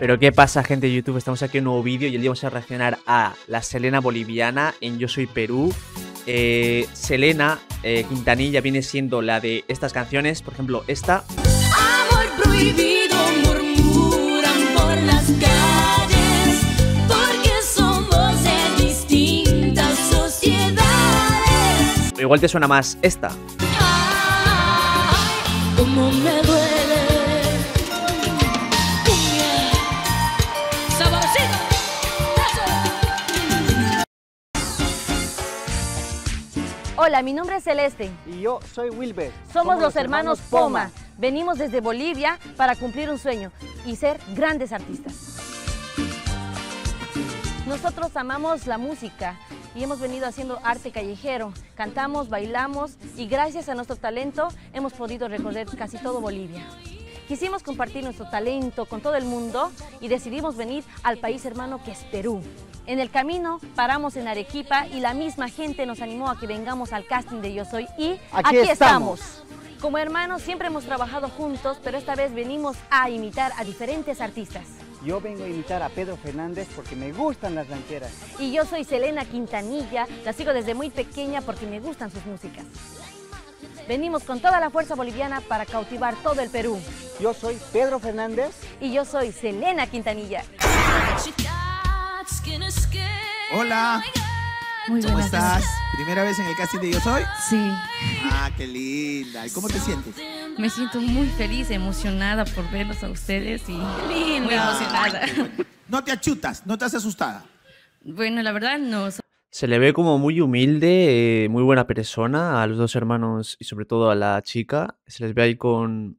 Pero qué pasa, gente de YouTube, estamos aquí en un nuevo vídeo y el día vamos a reaccionar a la Selena boliviana en Yo Soy Perú. Eh, Selena eh, Quintanilla viene siendo la de estas canciones, por ejemplo, esta. Amor prohibido murmuran por las calles porque somos de distintas sociedades. Igual te suena más esta. Me Hola, mi nombre es Celeste. Y yo soy Wilber. Somos, los hermanos Poma. Venimos desde Bolivia para cumplir un sueño y ser grandes artistas. Nosotros amamos la música y hemos venido haciendo arte callejero. Cantamos, bailamos y gracias a nuestro talento hemos podido recorrer casi todo Bolivia. Quisimos compartir nuestro talento con todo el mundo y decidimos venir al país hermano que es Perú. En el camino paramos en Arequipa y la misma gente nos animó a que vengamos al casting de Yo Soy y Aquí estamos. Como hermanos siempre hemos trabajado juntos, pero esta vez venimos a imitar a diferentes artistas. Yo vengo a imitar a Pedro Fernández porque me gustan las rancheras. Y yo soy Selena Quintanilla, la sigo desde muy pequeña porque me gustan sus músicas. Venimos con toda la fuerza boliviana para cautivar todo el Perú. Yo soy Pedro Fernández. Y yo soy Selena Quintanilla. Hola, Muy ¿cómo estás? ¿Primera vez en el casting de Yo Soy? Sí, Ah, qué linda. ¿Y cómo te sientes? me siento muy feliz, emocionada por verlos a ustedes y muy emocionada. No te achutas, no te has asustada. Bueno, la verdad no. Se le ve como muy humilde, eh, muy buena persona a los dos hermanos y sobre todo a la chica. Se les ve ahí con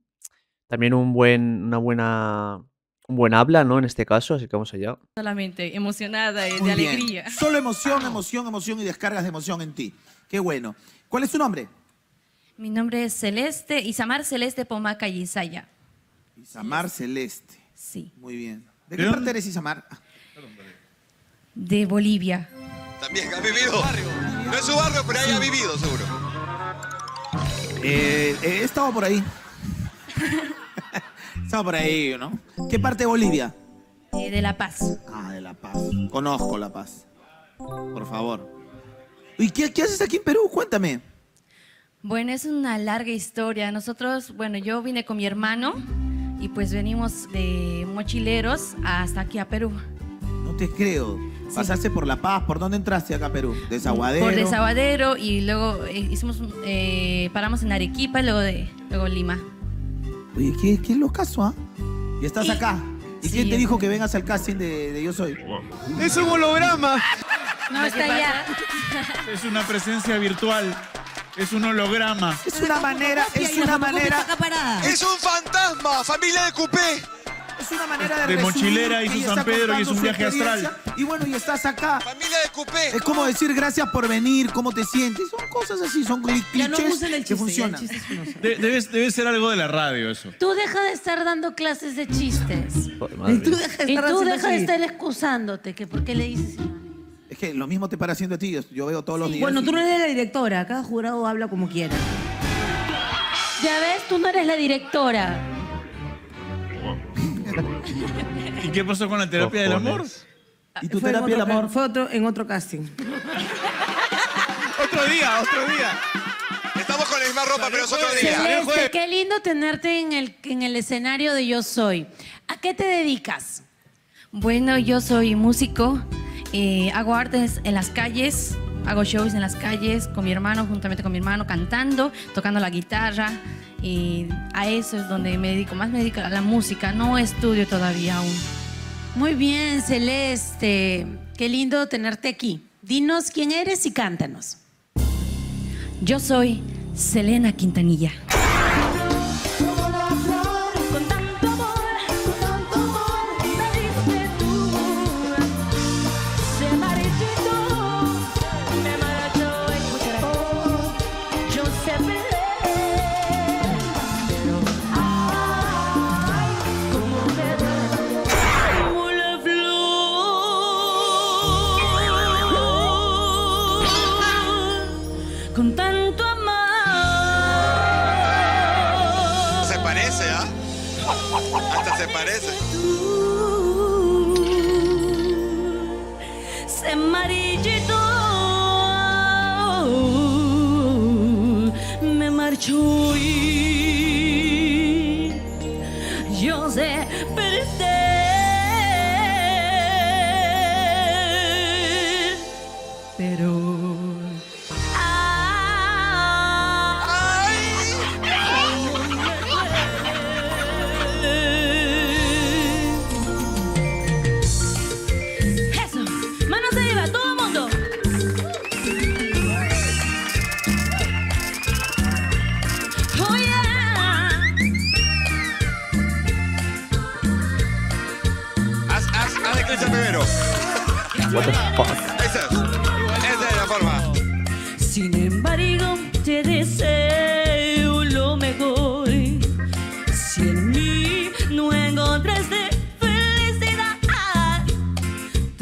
también un buen, una buena, un buen habla, ¿no? En este caso, así que vamos allá. solamente emocionada y Muy de bien. alegría. Solo emoción, emoción, emoción y descargas de emoción en ti. Qué bueno. ¿Cuál es tu nombre? Mi nombre es Celeste, Isamar Celeste Pomaca Yisaya. Isamar Celeste. Sí, Muy bien. ¿De qué parte eres Isamar? De Bolivia. También ha vivido. No es su barrio, pero ahí ha vivido, seguro. Eh, eh, he estado por ahí. he estado por ahí, ¿no? ¿Qué parte de Bolivia? eh, de La Paz. Ah, de La Paz. Conozco La Paz. Por favor. ¿Y qué, qué haces aquí en Perú? Cuéntame. Bueno, es una larga historia. Nosotros, bueno, yo vine con mi hermano y pues venimos de mochileros hasta aquí a Perú. Te creo. Pasaste por La Paz. ¿Por dónde entraste acá a Perú? Desaguadero. Por Desaguadero y luego eh, hicimos, un- eh, paramos en Arequipa y luego, de, luego Lima. Oye, qué, qué locazo, ¿ah? Y estás acá. ¿Y Sí, quién te es- dijo que vengas al casting de, de Yo Soy? Es un holograma. No, está allá. Es una presencia virtual. Es un holograma. Es una manera, es una manera, Es un fantasma, familia de Coupé. Es una manera de De resumir mochilera hizo ella San Pedro y es un su viaje astral. Y bueno, y estás acá. Familia de Coupé. Es como decir gracias por venir, cómo te sientes. Son cosas así, son cli- clichés que funcionan. De- debe, debe ser algo de la radio eso. Tú deja de estar dando clases de chistes. Y tú deja de estar excusándote, que por qué le dices. Es que lo mismo te para haciendo a ti. yo- veo todos los días. Bueno, y- tú no eres la directora, cada jurado habla como quiera. Ya ves, tú no eres la directora. ¿Y qué pasó con la terapia del amor? ¿Y tu Fue en terapia del otro amor? Fue otro, en otro casting. Otro día, otro día. Estamos con la misma ropa, pero es otro día. Celeste, qué lindo tenerte en el, en el escenario de Yo Soy. ¿A qué te dedicas? Bueno, yo soy músico, eh, hago artes en las calles, hago shows en las calles con mi hermano, juntamente con mi hermano, cantando, tocando la guitarra. Y a eso es donde me dedico, más me dedico a la música, no estudio todavía aún. Muy bien, Celeste. Qué lindo tenerte aquí. Dinos quién eres y cántanos. Yo soy Selena Quintanilla. Se parece, ¿ah? Hasta se parece. Se amarillito me marchó y yo sé perder.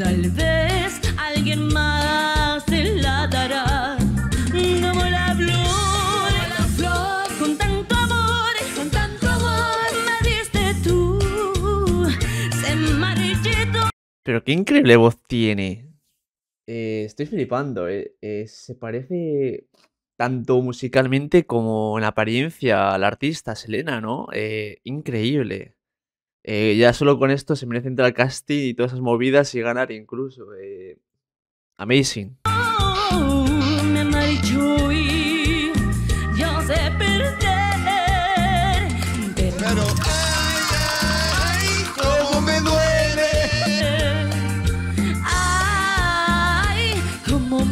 Tal vez alguien más te la dará. Como la flor, la flor, con tanto amor, con tanto amor me diste tú. Se marchitó. Pero qué increíble voz tiene. Eh, estoy flipando. eh, eh, se parece tanto musicalmente como en apariencia a la artista Selena, ¿no? Eh, increíble. Eh, ya solo con esto se merece entrar al casting y todas esas movidas y ganar incluso. eh, amazing.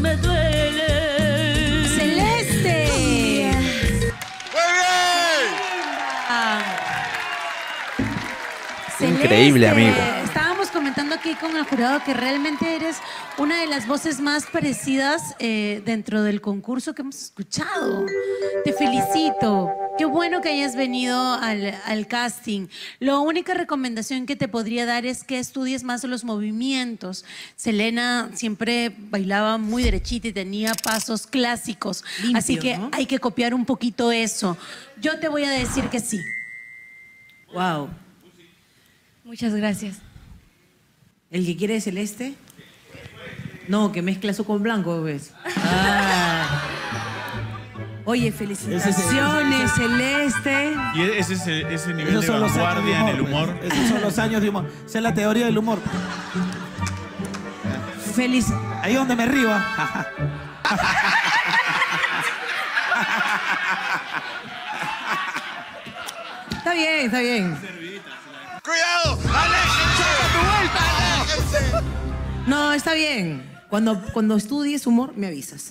me ¡Celeste! Increíble, amigo. Estábamos comentando aquí con el jurado que realmente eres una de las voces más parecidas eh, dentro del concurso que hemos escuchado. Te felicito. Qué bueno que hayas venido al, al casting. La única recomendación que te podría dar es que estudies más los movimientos. Selena siempre bailaba muy derechita y tenía pasos clásicos. Limpio, Así que ¿no? hay que copiar un poquito eso. Yo te voy a decir que sí. Wow. Muchas gracias. ¿El que quiere celeste? No, que mezcla azul con blanco, ¿ves? Ah. Oye, felicitaciones, Celeste. Y ese es el- ese nivel Esos de son los años de vanguardia en el humor, humor. pues. Esos son los años de humor. Esa es la teoría del humor. Feliz. Ahí donde me río. Está bien, está bien. ¡Cuidado! ¡Aléjense! ¡Aléjense! No, está bien. Cuando, cuando estudies humor, me avisas.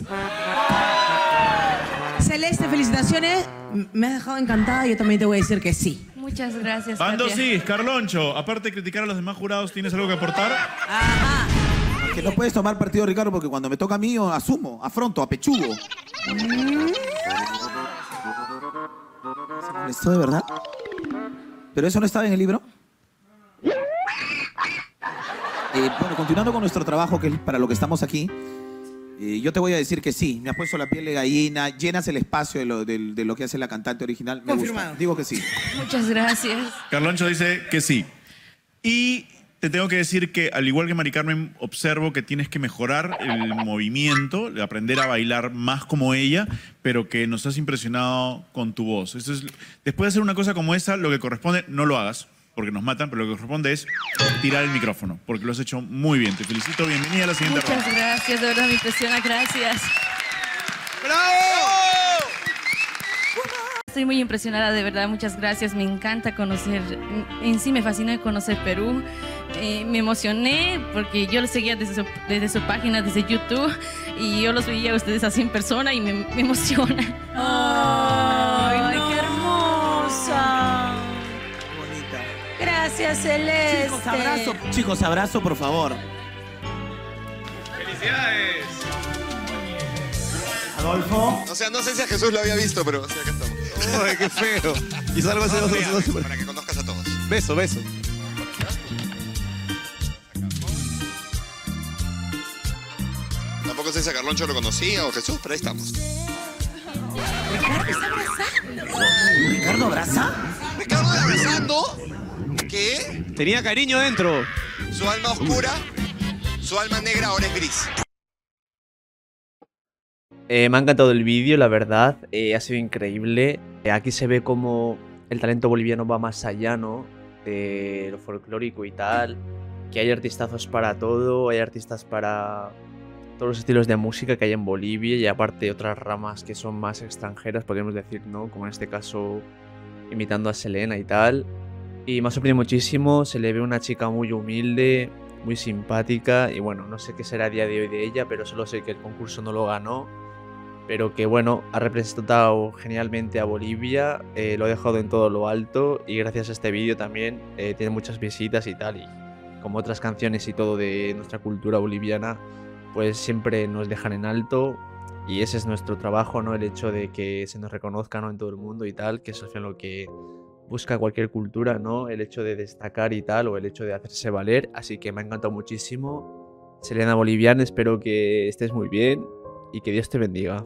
Celeste, felicitaciones. M- Me has dejado encantada. Yo también te voy a decir que sí. Muchas gracias. Bando Katia. sí, Carloncho. Aparte de criticar a los demás jurados, ¿tienes algo que aportar? Que no puedes tomar partido, Ricardo, porque cuando me toca a mí, yo asumo, afronto, apechugo. ¿Se molestó de verdad? ¿Pero eso no estaba en el libro? Eh, bueno, continuando con nuestro trabajo, que es para lo que estamos aquí, eh, yo te voy a decir que sí. Me has puesto la piel de gallina, llenas el espacio de lo, de lo que hace la cantante original. Me Confirmado. gusta. Digo que sí. Muchas gracias. Carloncho dice que sí. Y te tengo que decir que, al igual que Mari Carmen, observo que tienes que mejorar el movimiento, aprender a bailar más como ella, pero que nos has impresionado con tu voz. Eso es, después de hacer una cosa como esa, lo que corresponde, no lo hagas, porque nos matan, pero lo que corresponde es tirar el micrófono, porque lo has hecho muy bien. Te felicito, bienvenida a la siguiente Muchas ronda. gracias, de verdad me impresiona, gracias. ¡Bravo! Estoy muy impresionada, de verdad, muchas gracias. Me encanta conocer, en sí me fascina conocer Perú. Eh, me emocioné porque yo los seguía desde su, desde su página, desde YouTube, y yo los veía a ustedes así en persona y me, me emociona. ¡Ay, Gracias, Celeste. Chicos, abrazo. Chicos, abrazo, por favor. ¡Felicidades! Adolfo. O sea, no sé si a Jesús lo había visto, pero o sea, acá estamos. ¡Uy, qué feo! Y hacer Vamos, otros mira, dos para que conozcas a todos. Beso, beso. Tampoco sé si a Carloncho lo conocía o Jesús, pero ahí estamos. ¿Ricardo abraza? Ricardo abrazando Tenía cariño dentro. su alma oscura, su alma negra ahora es gris. Eh, me ha encantado el vídeo, la verdad. eh, ha sido increíble. Eh, aquí se ve como el talento boliviano va más allá, ¿no? de lo folclórico y tal, que hay artistazos para todo, hay artistas para todos los estilos de música que hay en Bolivia y aparte otras ramas que son más extranjeras, podríamos decir, ¿no? Como en este caso imitando a Selena y tal. Y me ha sorprendido muchísimo, se le ve una chica muy humilde, muy simpática y bueno, no sé qué será a día de hoy de ella, pero solo sé que el concurso no lo ganó, pero que bueno, ha representado genialmente a Bolivia, eh, lo ha dejado en todo lo alto y gracias a este vídeo también eh, tiene muchas visitas y tal y como otras canciones y todo de nuestra cultura boliviana, pues siempre nos dejan en alto y ese es nuestro trabajo, ¿no? El hecho de que se nos reconozca ¿no? en todo el mundo y tal, que eso es lo que busca cualquier cultura, ¿no? El hecho de destacar y tal, o el hecho de hacerse valer. Así que me ha encantado muchísimo. Selena Boliviana, espero que estés muy bien y que Dios te bendiga.